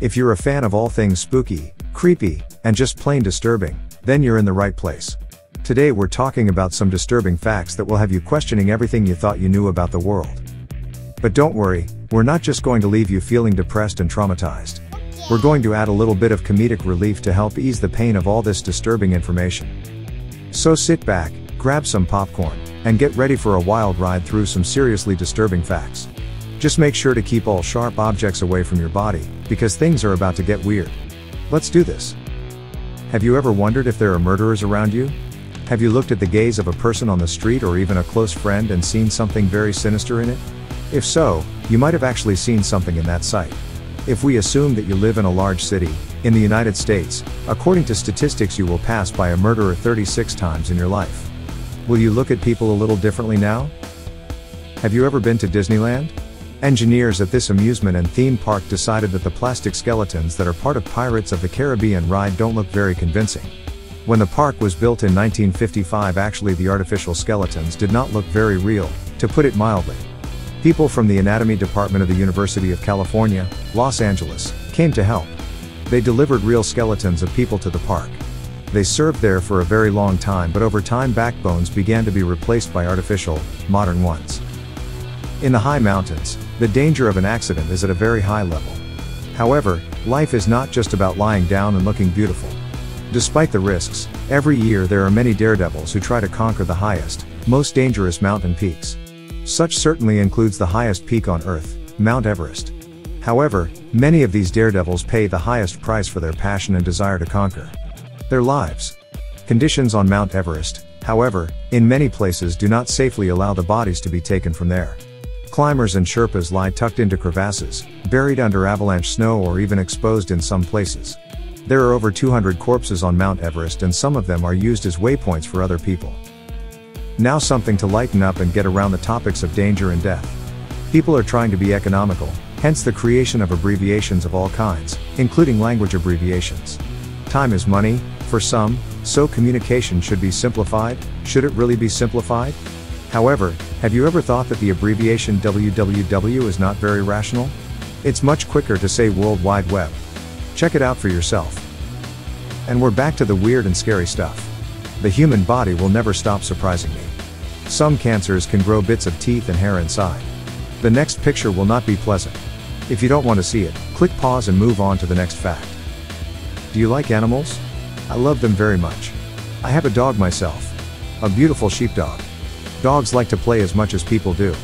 If you're a fan of all things spooky, creepy, and just plain disturbing, then you're in the right place. Today we're talking about some disturbing facts that will have you questioning everything you thought you knew about the world. But don't worry, we're not just going to leave you feeling depressed and traumatized. We're going to add a little bit of comedic relief to help ease the pain of all this disturbing information. So sit back, grab some popcorn, and get ready for a wild ride through some seriously disturbing facts. Just make sure to keep all sharp objects away from your body, because things are about to get weird. Let's do this. Have you ever wondered if there are murderers around you? Have you looked at the gaze of a person on the street or even a close friend and seen something very sinister in it? If so, you might have actually seen something in that sight. If we assume that you live in a large city, in the United States, according to statistics, you will pass by a murderer 36 times in your life. Will you look at people a little differently now? Have you ever been to Disneyland? Engineers at this amusement and theme park decided that the plastic skeletons that are part of Pirates of the Caribbean ride don't look very convincing. When the park was built in 1955 actually the artificial skeletons did not look very real, to put it mildly. People from the anatomy department of the University of California, Los Angeles, came to help. They delivered real skeletons of people to the park. They served there for a very long time but over time backbones began to be replaced by artificial, modern ones. In the high mountains, the danger of an accident is at a very high level. However, life is not just about lying down and looking beautiful. Despite the risks, every year there are many daredevils who try to conquer the highest, most dangerous mountain peaks. Such certainly includes the highest peak on Earth, Mount Everest. However, many of these daredevils pay the highest price for their passion and desire to conquer their lives. Conditions on Mount Everest, however, in many places do not safely allow the bodies to be taken from there. Climbers and Sherpas lie tucked into crevasses, buried under avalanche snow or even exposed in some places. There are over 200 corpses on Mount Everest and some of them are used as waypoints for other people. Now something to lighten up and get around the topics of danger and death. People are trying to be economical, hence the creation of abbreviations of all kinds, including language abbreviations. Time is money, for some, so communication should be simplified, should it really be simplified? However, have you ever thought that the abbreviation WWW is not very rational? It's much quicker to say World Wide Web. Check it out for yourself. And we're back to the weird and scary stuff. The human body will never stop surprising me. Some cancers can grow bits of teeth and hair inside. The next picture will not be pleasant. If you don't want to see it, click pause and move on to the next fact. Do you like animals? I love them very much. I have a dog myself. A beautiful sheepdog. Dogs like to play as much as people do.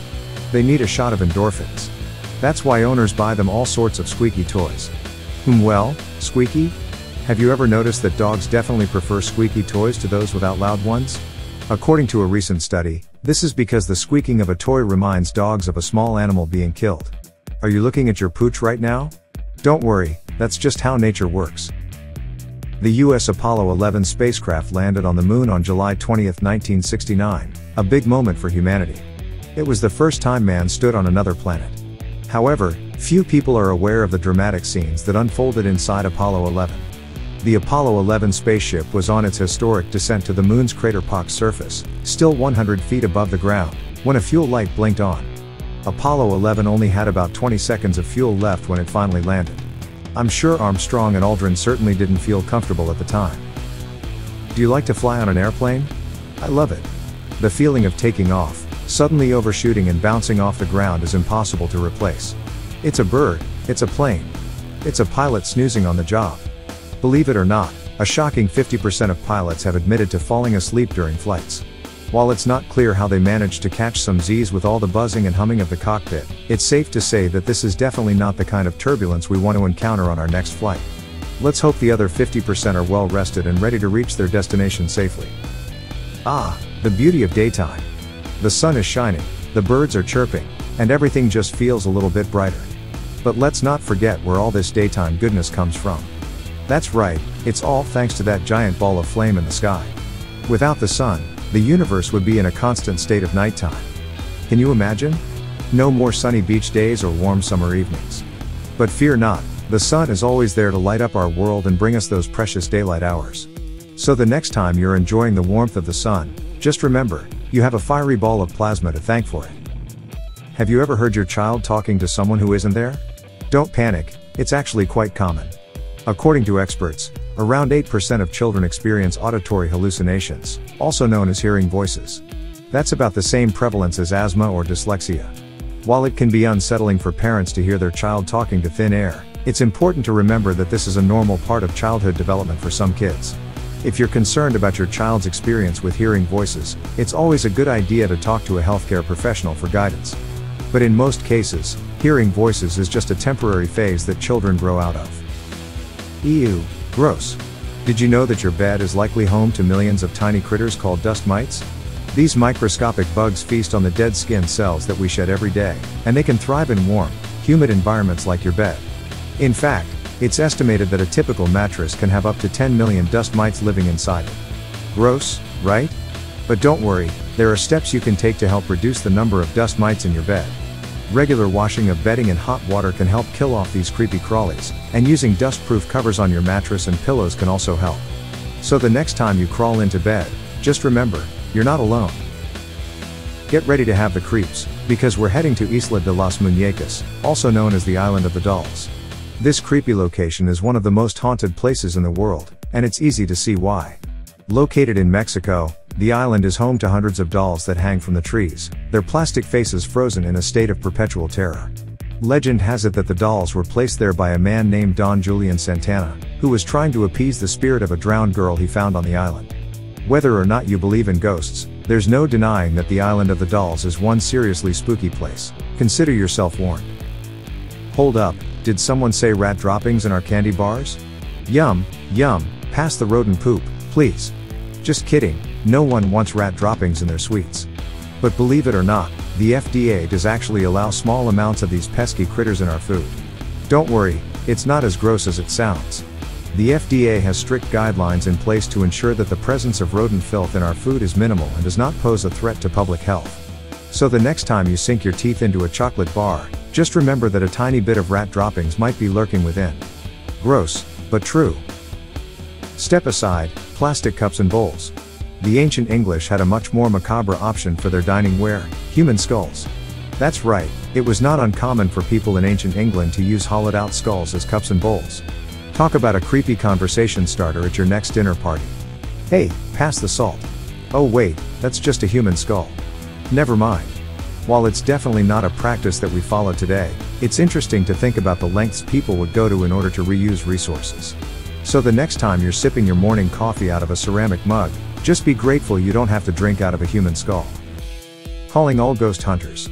They need a shot of endorphins. That's why owners buy them all sorts of squeaky toys. Hmm well, squeaky? Have you ever noticed that dogs definitely prefer squeaky toys to those without loud ones? According to a recent study, this is because the squeaking of a toy reminds dogs of a small animal being killed. Are you looking at your pooch right now? Don't worry, that's just how nature works. The US Apollo 11 spacecraft landed on the moon on July 20, 1969, a big moment for humanity. It was the first time man stood on another planet. However, few people are aware of the dramatic scenes that unfolded inside Apollo 11. The Apollo 11 spaceship was on its historic descent to the moon's crater pock surface, still 100 feet above the ground, when a fuel light blinked on. Apollo 11 only had about 20 seconds of fuel left when it finally landed. I'm sure Armstrong and Aldrin certainly didn't feel comfortable at the time. Do you like to fly on an airplane? I love it. The feeling of taking off, suddenly overshooting and bouncing off the ground is impossible to replace. It's a bird, it's a plane. It's a pilot snoozing on the job. Believe it or not, a shocking 50% of pilots have admitted to falling asleep during flights. While it's not clear how they managed to catch some Z's with all the buzzing and humming of the cockpit, it's safe to say that this is definitely not the kind of turbulence we want to encounter on our next flight. Let's hope the other 50% are well rested and ready to reach their destination safely. Ah, the beauty of daytime. The sun is shining, the birds are chirping, and everything just feels a little bit brighter. But let's not forget where all this daytime goodness comes from. That's right, it's all thanks to that giant ball of flame in the sky. Without the sun, the universe would be in a constant state of nighttime. Can you imagine? No more sunny beach days or warm summer evenings. But fear not, the sun is always there to light up our world and bring us those precious daylight hours. So the next time you're enjoying the warmth of the sun, just remember, you have a fiery ball of plasma to thank for it. Have you ever heard your child talking to someone who isn't there? Don't panic, it's actually quite common. According to experts, around 8% of children experience auditory hallucinations, also known as hearing voices. That's about the same prevalence as asthma or dyslexia. While it can be unsettling for parents to hear their child talking to thin air, it's important to remember that this is a normal part of childhood development for some kids. If you're concerned about your child's experience with hearing voices, it's always a good idea to talk to a healthcare professional for guidance. But in most cases, hearing voices is just a temporary phase that children grow out of. Ew. Gross. Did you know that your bed is likely home to millions of tiny critters called dust mites? These microscopic bugs feast on the dead skin cells that we shed every day, and they can thrive in warm, humid environments like your bed. In fact, it's estimated that a typical mattress can have up to 10 million dust mites living inside it. Gross, right? But don't worry, there are steps you can take to help reduce the number of dust mites in your bed. Regular washing of bedding in hot water can help kill off these creepy crawlies, and using dust-proof covers on your mattress and pillows can also help. So the next time you crawl into bed, just remember, you're not alone. Get ready to have the creeps, because we're heading to Isla de las Muñecas, also known as the Island of the Dolls. This creepy location is one of the most haunted places in the world, and it's easy to see why. Located in Mexico, the island is home to hundreds of dolls that hang from the trees, their plastic faces frozen in a state of perpetual terror. Legend has it that the dolls were placed there by a man named Don Julian Santana, who was trying to appease the spirit of a drowned girl he found on the island. Whether or not you believe in ghosts, there's no denying that the Island of the Dolls is one seriously spooky place. Consider yourself warned. Hold up, did someone say rat droppings in our candy bars? Yum, yum, pass the rodent poop, please. Just kidding, no one wants rat droppings in their sweets. But believe it or not, the FDA does actually allow small amounts of these pesky critters in our food. Don't worry, it's not as gross as it sounds. The FDA has strict guidelines in place to ensure that the presence of rodent filth in our food is minimal and does not pose a threat to public health. So the next time you sink your teeth into a chocolate bar, just remember that a tiny bit of rat droppings might be lurking within. Gross, but true. Step aside, plastic cups and bowls. The ancient English had a much more macabre option for their dining ware, human skulls. That's right, it was not uncommon for people in ancient England to use hollowed out skulls as cups and bowls. Talk about a creepy conversation starter at your next dinner party. Hey, pass the salt. Oh wait, that's just a human skull. Never mind. While it's definitely not a practice that we follow today, it's interesting to think about the lengths people would go to in order to reuse resources. So the next time you're sipping your morning coffee out of a ceramic mug, just be grateful you don't have to drink out of a human skull. Calling all ghost hunters.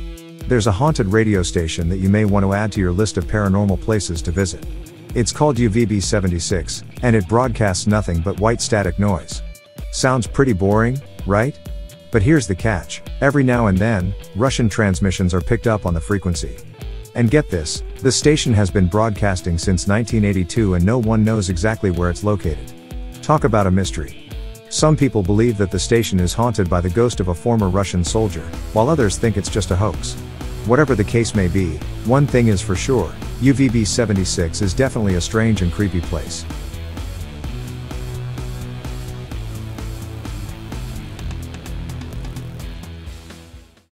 There's a haunted radio station that you may want to add to your list of paranormal places to visit. It's called UVB 76, and it broadcasts nothing but white static noise. Sounds pretty boring, right? But here's the catch every now and then, Russian transmissions are picked up on the frequency. And get this the station has been broadcasting since 1982 and no one knows exactly where it's located. Talk about a mystery. Some people believe that the station is haunted by the ghost of a former Russian soldier, while others think it's just a hoax. Whatever the case may be, one thing is for sure UVB 76 is definitely a strange and creepy place.